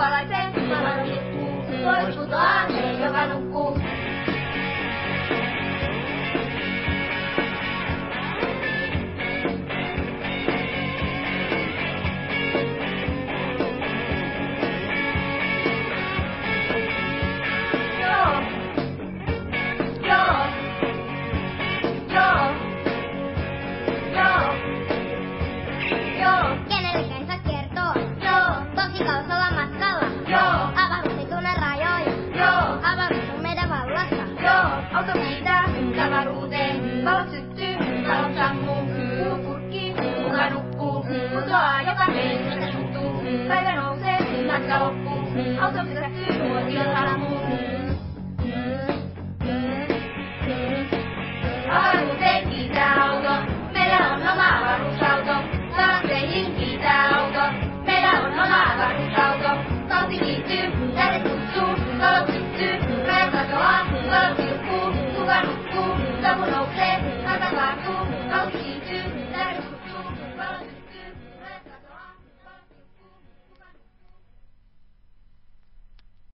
valaisee, malan lippuu, toivotaan ne, joka nukkuu. Yo. Yo. Yo. Kenellekään 어둠이다 응가바로된 마우스트 마우상몽 오붓기 뭐가 높고 무더하여가 맨날 속도 빨간 옷에 만가없고 어둠이다